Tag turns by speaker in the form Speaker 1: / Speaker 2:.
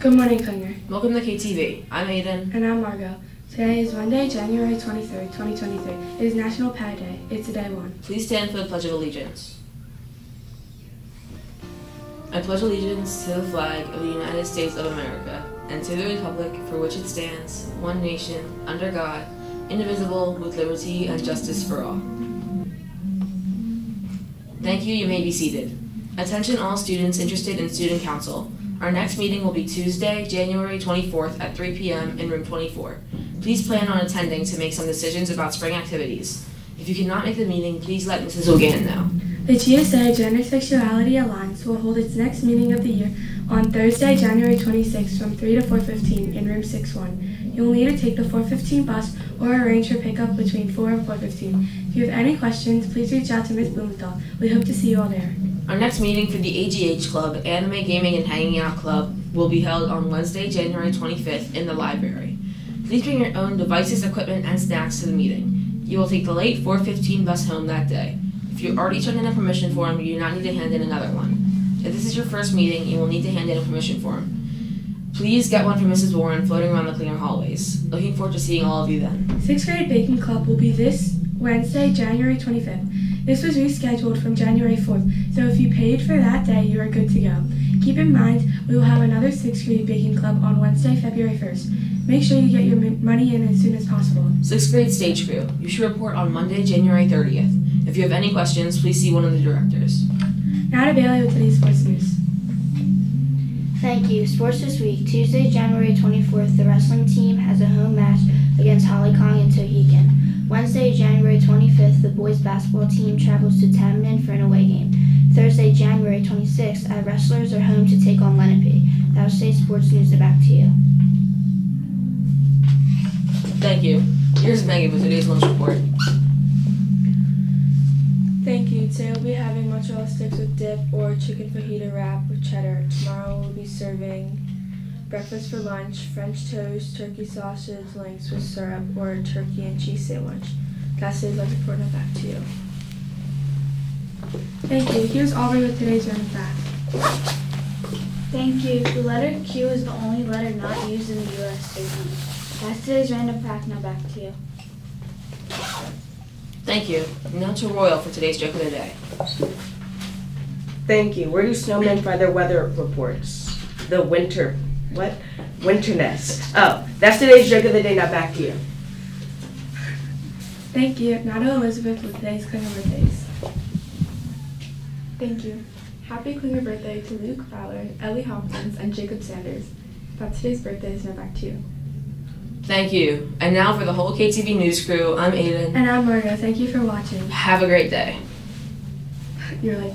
Speaker 1: Good morning, Klinger.
Speaker 2: Welcome to KTV. I'm Aiden.
Speaker 1: And I'm Margot. Today is Monday, January 23rd, 2023. It is National Pad Day. It's a day one.
Speaker 2: Please stand for the Pledge of Allegiance. I pledge allegiance to the flag of the United States of America and to the republic for which it stands, one nation, under God, indivisible, with liberty and justice for all. Thank you. You may be seated. Attention all students interested in Student Council. Our next meeting will be Tuesday, January 24th at 3 p.m. in room 24. Please plan on attending to make some decisions about spring activities. If you cannot make the meeting, please let Mrs. O'Gannon know.
Speaker 1: The GSA Gender Sexuality Alliance will hold its next meeting of the year on Thursday, January 26th from 3 to 4.15 in room 6-1. You will need to take the 4.15 bus or arrange for pickup between 4 and 4.15. If you have any questions, please reach out to Ms. Blumenthal. We hope to see you all there.
Speaker 2: Our next meeting for the AGH Club, Anime Gaming and Hanging Out Club, will be held on Wednesday, January 25th in the library. Please bring your own devices, equipment, and snacks to the meeting. You will take the late 4:15 bus home that day. If you already turned in a permission form, you do not need to hand in another one. If this is your first meeting, you will need to hand in a permission form. Please get one from Mrs. Warren floating around the Klinger hallways. Looking forward to seeing all of you then.
Speaker 1: Sixth grade baking club will be this Wednesday, January 25th. This was rescheduled from January 4th, so if you paid for that day, you are good to go. Keep in mind, we will have another 6th grade baking club on Wednesday, February 1st. Make sure you get your money in as soon as possible.
Speaker 2: 6th grade stage crew. You should report on Monday, January 30th. If you have any questions, please see one of the directors.
Speaker 1: Now to Bailey with today's sports news.
Speaker 3: Thank you. Sports this week. Tuesday, January 24th, the wrestling team has a home match against Holicong and Tohickon. Wednesday, January 25th, the boys basketball team travels to Tamanend for an away game. Thursday, January 26th, our wrestlers are home to take on Lenape. That was today's sports news. Back to you.
Speaker 2: Thank you. Here's Megan with today's lunch report.
Speaker 1: Thank you. Today we'll be having mozzarella sticks with dip or chicken fajita wrap with cheddar. Tomorrow we'll be serving breakfast for lunch, French toast, turkey sausage, links with syrup, or a turkey and cheese sandwich. That's today's lunch report. Now back to you. Thank you. Here's Aubrey with today's random fact.
Speaker 4: Thank you. The letter Q is the only letter not used in the U.S. statement. That's today's random fact. Now back to you.
Speaker 2: Thank you. Now to Royal for today's joke of the day.
Speaker 5: Thank you. Where do snowmen find their weather reports? The winter what? Winter nest. Oh, that's today's joke of the day. Now back to you.
Speaker 1: Thank you. To Elizabeth with today's Klinger birthdays.
Speaker 6: Thank you. Happy Klinger birthday to Luke Fowler, Ellie Hopkins, and Jacob Sanders. That's today's birthdays. Now back to you.
Speaker 2: Thank you. And now for the whole KTV News crew, I'm Aiden.
Speaker 1: And I'm Margo. Thank you for watching.
Speaker 2: Have a great day.
Speaker 1: You're like,